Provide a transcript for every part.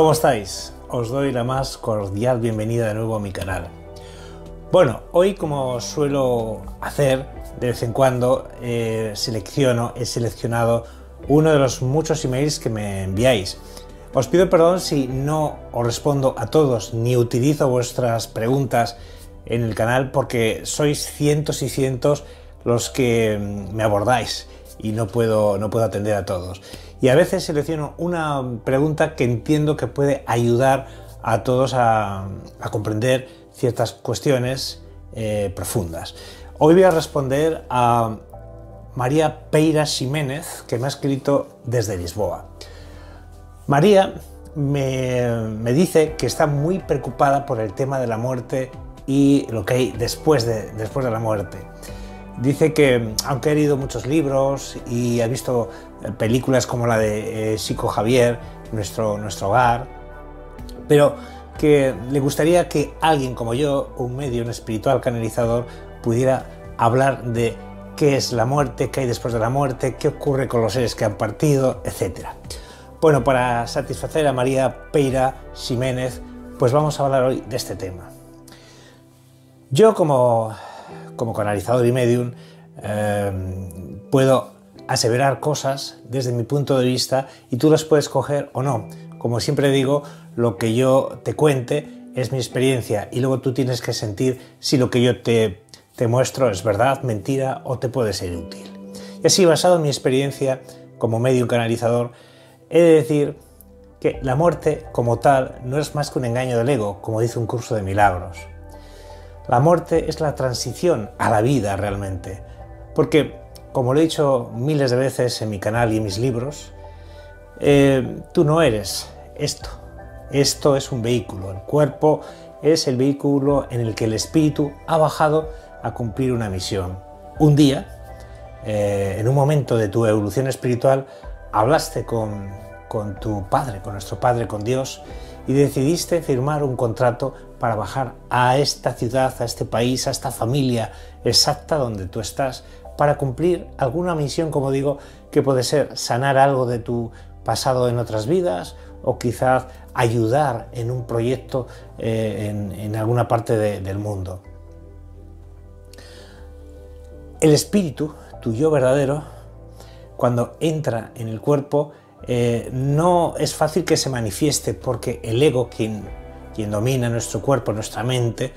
¿Cómo estáis? Os doy la más cordial bienvenida de nuevo a mi canal. Bueno, hoy como suelo hacer de vez en cuando, eh, selecciono, he seleccionado uno de los muchos emails que me enviáis. Os pido perdón si no os respondo a todos ni utilizo vuestras preguntas en el canal porque sois cientos y cientos los que mm, me abordáis y no puedo, no puedo atender a todos. Y a veces selecciono una pregunta que entiendo que puede ayudar a todos a, comprender ciertas cuestiones eh, profundas. Hoy voy a responder a María Peira Ximénez, que me ha escrito desde Lisboa. María me, dice que está muy preocupada por el tema de la muerte y lo que hay después de, después de la muerte. Dice que, aunque ha leído muchos libros y ha visto eh, películas como la de eh, Javier, nuestro, nuestro hogar, pero que le gustaría que alguien como yo, un medio, un espiritual canalizador, pudiera hablar de qué es la muerte, qué hay después de la muerte, qué ocurre con los seres que han partido, etc. Bueno, para satisfacer a María Peira Ximénez, pues vamos a hablar hoy de este tema. Yo como como canalizador y medium, eh, puedo aseverar cosas desde mi punto de vista y tú las puedes coger o no. Como siempre digo, lo que yo te cuente es mi experiencia y luego tú tienes que sentir si lo que yo te, te muestro es verdad, mentira o te puede ser útil. Y así, basado en mi experiencia como medium canalizador, he de decir que la muerte como tal no es más que un engaño del ego, como dice un curso de milagros. La muerte es la transición a la vida realmente. Porque, como lo he dicho miles de veces en mi canal y en mis libros, eh, tú no eres esto. Esto es un vehículo. El cuerpo es el vehículo en el que el espíritu ha bajado a cumplir una misión. Un día, eh, en un momento de tu evolución espiritual, hablaste con, con tu Padre, con nuestro Padre, con Dios, y decidiste firmar un contrato para bajar a esta ciudad, a este país, a esta familia exacta donde tú estás, para cumplir alguna misión, como digo, que puede ser sanar algo de tu pasado en otras vidas o quizás ayudar en un proyecto eh, en, alguna parte del mundo. El espíritu, tu yo verdadero, cuando entra en el cuerpo, eh, no es fácil que se manifieste porque el ego, quien, domina nuestro cuerpo, nuestra mente,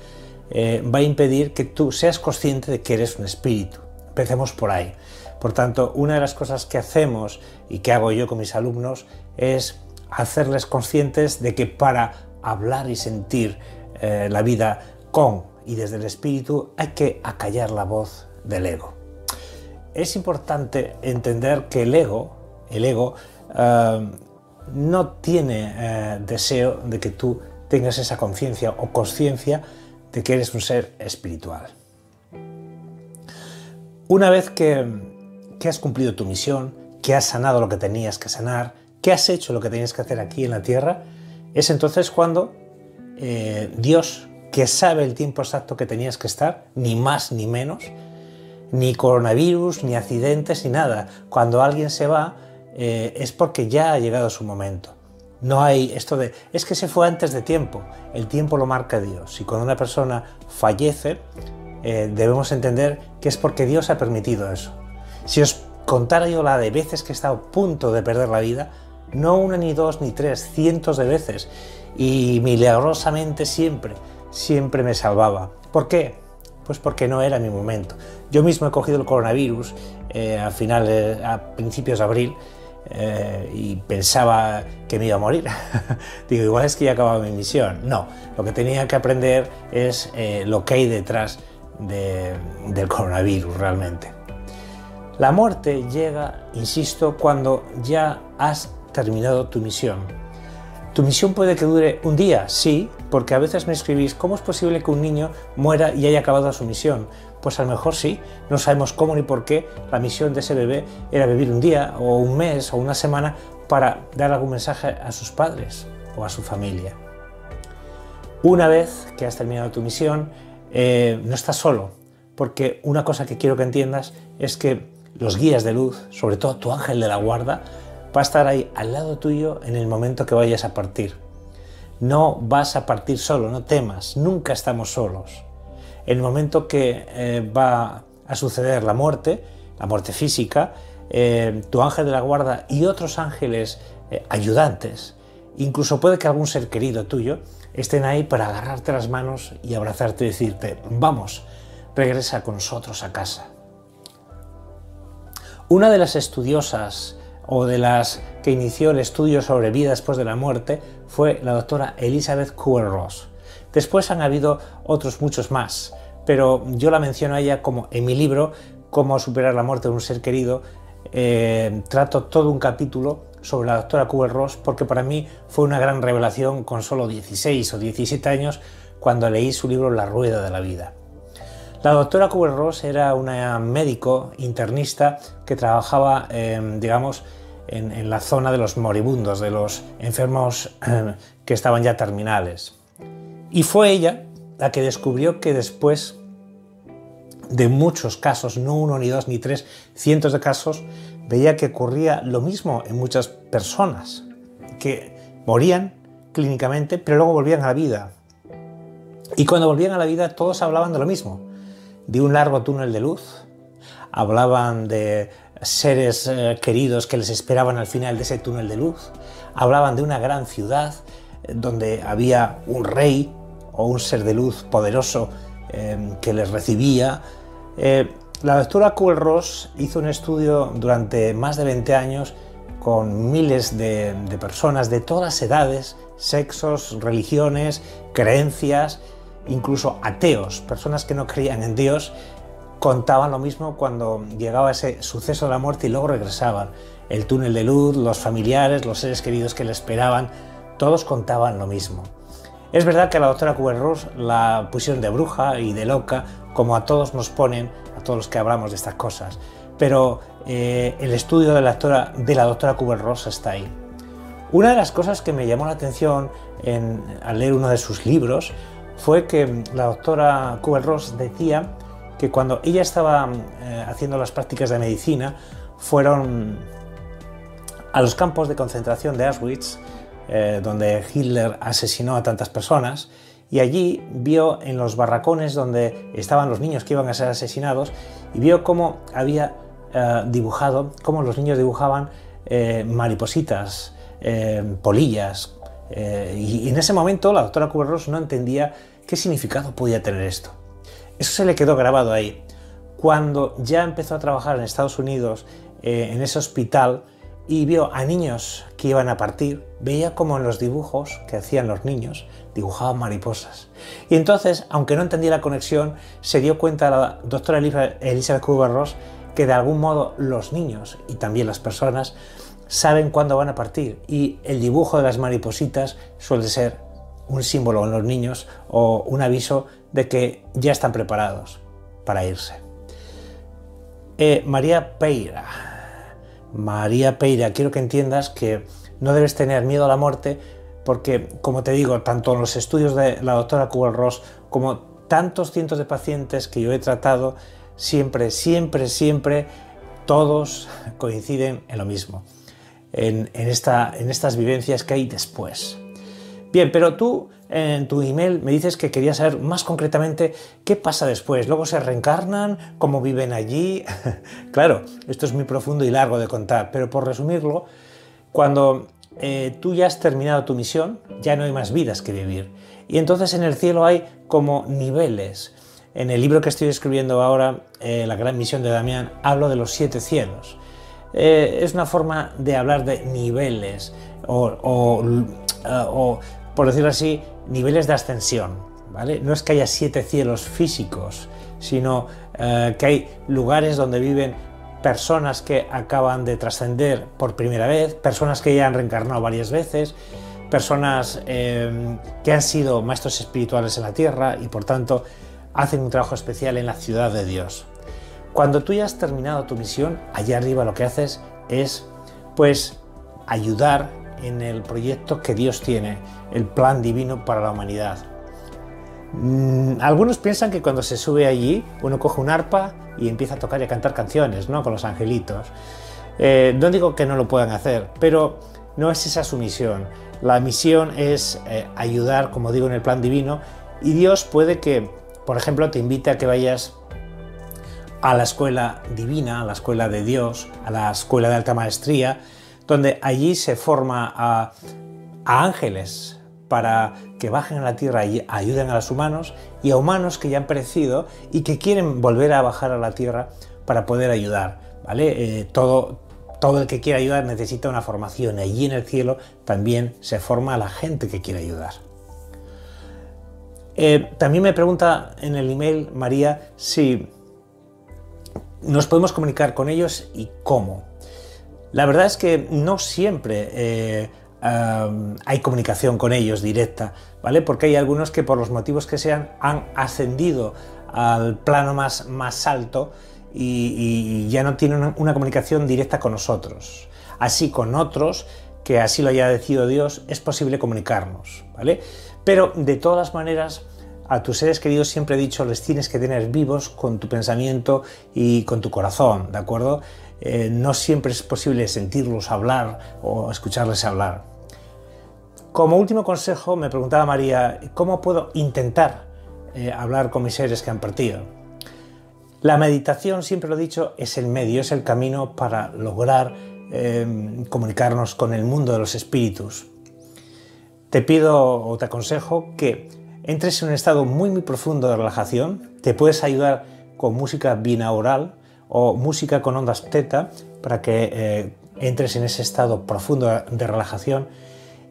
eh, va a impedir que tú seas consciente de que eres un espíritu. Empecemos por ahí. Por tanto, una de las cosas que hacemos y que hago yo con mis alumnos es hacerles conscientes de que para hablar y sentir eh, la vida con y desde el espíritu hay que acallar la voz del ego. Es importante entender que el ego, el ego no tiene eh, deseo de que tú tengas esa conciencia o conciencia de que eres un ser espiritual. Una vez que, has cumplido tu misión, que has sanado lo que tenías que sanar, que has hecho lo que tenías que hacer aquí en la tierra, es entonces cuando eh, Dios, que sabe el tiempo exacto que tenías que estar, ni más ni menos, ni coronavirus, ni accidentes, ni nada, cuando alguien se va, eh, es porque ya ha llegado su momento. No hay esto de, es que se fue antes de tiempo. El tiempo lo marca Dios. Y cuando una persona fallece, eh, debemos entender que es porque Dios ha permitido eso. Si os contara yo la de veces que he estado a punto de perder la vida, no una ni dos ni tres, cientos de veces, y milagrosamente siempre, siempre me salvaba. ¿Por qué? Pues porque no era mi momento. Yo mismo he cogido el coronavirus eh, a finales, a principios de abril, eh, y pensaba que me iba a morir. Digo, igual es que ya acababa mi misión. No, lo que tenía que aprender es eh, lo que hay detrás del coronavirus realmente. La muerte llega, insisto, cuando ya has terminado tu misión. Tu misión puede que dure un día, sí, porque a veces me escribís, ¿cómo es posible que un niño muera y haya acabado su misión? Pues a lo mejor sí, no sabemos cómo ni por qué la misión de ese bebé era vivir un día o un mes o una semana para dar algún mensaje a sus padres o a su familia. Una vez que has terminado tu misión, eh, no estás solo, porque una cosa que quiero que entiendas es que los guías de luz, sobre todo tu ángel de la guarda, va a estar ahí al lado tuyo en el momento que vayas a partir. No vas a partir solo, no temas, nunca estamos solos. El momento que eh, va a suceder la muerte, la muerte física, eh, tu ángel de la guarda y otros ángeles eh, ayudantes, incluso puede que algún ser querido tuyo, estén ahí para agarrarte las manos y abrazarte y decirte, vamos, regresa con nosotros a casa. Una de las estudiosas o de las que inició el estudio sobre vida después de la muerte fue la doctora Elizabeth Kubler-Ross. Después han habido otros muchos más, pero yo la menciono a ella como en mi libro Cómo superar la muerte de un ser querido. Eh, trato todo un capítulo sobre la doctora Kubler-Ross porque para mí fue una gran revelación con solo 16 o 17 años cuando leí su libro La rueda de la vida. La doctora Kubler-Ross era una médico internista que trabajaba, digamos, en, la zona de los moribundos, de los enfermos eh, que estaban ya terminales. Y fue ella la que descubrió que después de muchos casos, no uno ni dos ni tres, cientos de casos, veía que ocurría lo mismo en muchas personas, que morían clínicamente, pero luego volvían a la vida. Y cuando volvían a la vida todos hablaban de lo mismo, de un largo túnel de luz, hablaban de seres eh, queridos que les esperaban al final de ese túnel de luz, hablaban de una gran ciudad eh, donde había un rey o un ser de luz poderoso eh, que les recibía. la doctora Kubler-Ross hizo un estudio durante más de 20 años con miles de, de personas de todas edades, sexos, religiones, creencias, incluso ateos, personas que no creían en Dios, contaban lo mismo cuando llegaba ese suceso de la muerte y luego regresaban. El túnel de luz, los familiares, los seres queridos que le esperaban, todos contaban lo mismo. Es verdad que a la doctora Kubler-Ross la pusieron de bruja y de loca, como a todos nos ponen, a todos los que hablamos de estas cosas, pero eh, el estudio de la, doctora, de la doctora está ahí. Una de las cosas que me llamó la atención al leer uno de sus libros fue que la doctora Kubler-Ross decía que cuando ella estaba eh, haciendo las prácticas de medicina, fueron a los campos de concentración de Auschwitz, eh, donde Hitler asesinó a tantas personas, y allí vio en los barracones donde estaban los niños que iban a ser asesinados, y vio cómo había eh, dibujado, cómo los niños dibujaban maripositas, polillas, y en ese momento la doctora Kubler-Ross no entendía qué significado podía tener esto. Eso se le quedó grabado ahí. Cuando ya empezó a trabajar en Estados Unidos, eh, en ese hospital, y vio a niños que iban a partir, veía como en los dibujos que hacían los niños dibujaban mariposas. Y entonces, aunque no entendía la conexión, se dio cuenta la doctora Elizabeth Kubler-Ross que de algún modo los niños y también las personas saben cuándo van a partir y el dibujo de las maripositas suele ser un símbolo en los niños o un aviso de que ya están preparados para irse. Eh, María Peira. María Peira, quiero que entiendas que no debes tener miedo a la muerte porque, como te digo, tanto en los estudios de la doctora Kubel-Ross como tantos cientos de pacientes que yo he tratado, siempre, siempre, siempre, todos coinciden en lo mismo, en, esta, en estas vivencias que hay después. Bien, pero tú en tu email me dices que querías saber más concretamente qué pasa después. Luego se reencarnan, cómo viven allí. claro, esto es muy profundo y largo de contar, pero por resumirlo, cuando eh, tú ya has terminado tu misión, ya no hay más vidas que vivir. Y entonces en el cielo hay como niveles. En el libro que estoy escribiendo ahora, eh, La gran misión de Damián, hablo de los siete cielos. Eh, es una forma de hablar de niveles o por decirlo así, niveles de ascensión. ¿vale? No es que haya siete cielos físicos, sino eh, que hay lugares donde viven personas que acaban de trascender por primera vez, personas que ya han reencarnado varias veces, personas eh, que han sido maestros espirituales en la tierra y por tanto hacen un trabajo especial en la ciudad de Dios. Cuando tú ya has terminado tu misión, allá arriba lo que haces es pues ayudar en el proyecto que Dios tiene, el plan divino para la humanidad. Mm, algunos piensan que cuando se sube allí uno coge un arpa y empieza a tocar y a cantar canciones, ¿no? Con los angelitos. Eh, no digo que no lo puedan hacer, pero no es esa su misión. La misión es eh, ayudar, como digo, en el plan divino y Dios puede que, por ejemplo, te invite a que vayas a la escuela divina, a la escuela de Dios, a la escuela de alta maestría, donde allí se forma a, ángeles para que bajen a la tierra y ayuden a los humanos y a humanos que ya han perecido y que quieren volver a bajar a la tierra para poder ayudar. ¿vale? Eh, todo, todo el que quiera ayudar necesita una formación. Allí en el cielo también se forma a la gente que quiere ayudar. Eh, también me pregunta en el email María si nos podemos comunicar con ellos y cómo. La verdad es que no siempre eh, hay comunicación con ellos directa, ¿vale? Porque hay algunos que por los motivos que sean han ascendido al plano más, más alto y, ya no tienen una comunicación directa con nosotros. Así con otros, que así lo haya decidido Dios, es posible comunicarnos, ¿vale? Pero de todas maneras, a tus seres queridos siempre he dicho, les tienes que tener vivos con tu pensamiento y con tu corazón, ¿de acuerdo? Eh, no siempre es posible sentirlos hablar o escucharles hablar. Como último consejo, me preguntaba María, ¿cómo puedo intentar eh, hablar con mis seres que han partido? La meditación, siempre lo he dicho, es el medio, es el camino para lograr em, comunicarnos con el mundo de los espíritus. Te pido o te aconsejo que entres en un estado muy muy profundo de relajación. Te puedes ayudar con música binaural o música con ondas teta para que eh, entres en ese estado profundo de relajación.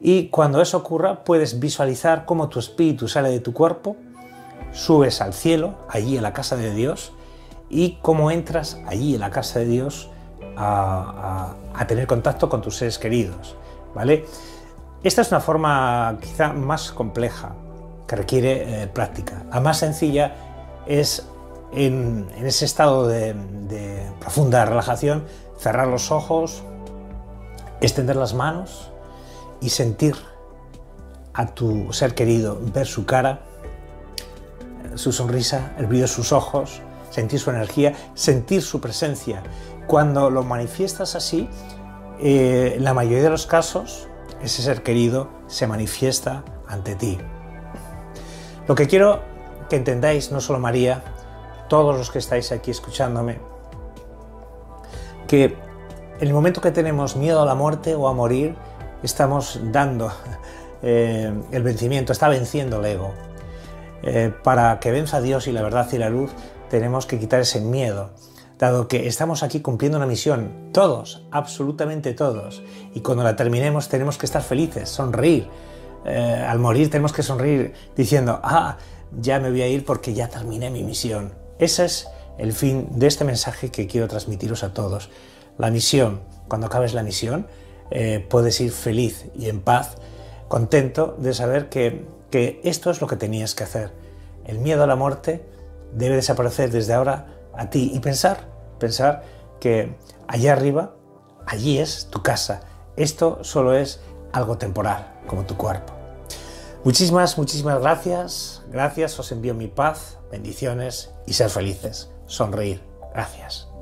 Y cuando eso ocurra, puedes visualizar cómo tu espíritu sale de tu cuerpo, subes al cielo, allí en la casa de Dios, y cómo entras allí en la casa de Dios a, tener contacto con tus seres queridos. ¿vale? Esta es una forma quizá más compleja que requiere eh, práctica. La más sencilla es en, ese estado de, profunda relajación cerrar los ojos, extender las manos y sentir a tu ser querido, ver su cara, su sonrisa, el brillo de sus ojos, sentir su energía, sentir su presencia. Cuando lo manifiestas así, eh, en la mayoría de los casos, ese ser querido se manifiesta ante ti. Lo que quiero que entendáis, no solo María, todos los que estáis aquí escuchándome, que en el momento que tenemos miedo a la muerte o a morir, estamos dando eh, el vencimiento, está venciendo el ego. Eh, para que venza Dios y la verdad y la luz, tenemos que quitar ese miedo, dado que estamos aquí cumpliendo una misión, todos, absolutamente todos, y cuando la terminemos tenemos que estar felices, sonreír. Eh, al morir tenemos que sonreír diciendo, ah, ya me voy a ir porque ya terminé mi misión. Ese es el fin de este mensaje que quiero transmitiros a todos. La misión, cuando acabes la misión, eh, puedes ir feliz y en paz, contento de saber que, que esto es lo que tenías que hacer. El miedo a la muerte debe desaparecer desde ahora a ti y pensar, pensar que allá arriba, allí es tu casa. Esto solo es algo temporal, como tu cuerpo. Muchísimas, muchísimas gracias. Gracias, os envío mi paz, bendiciones y ser felices. Sonreír. Gracias.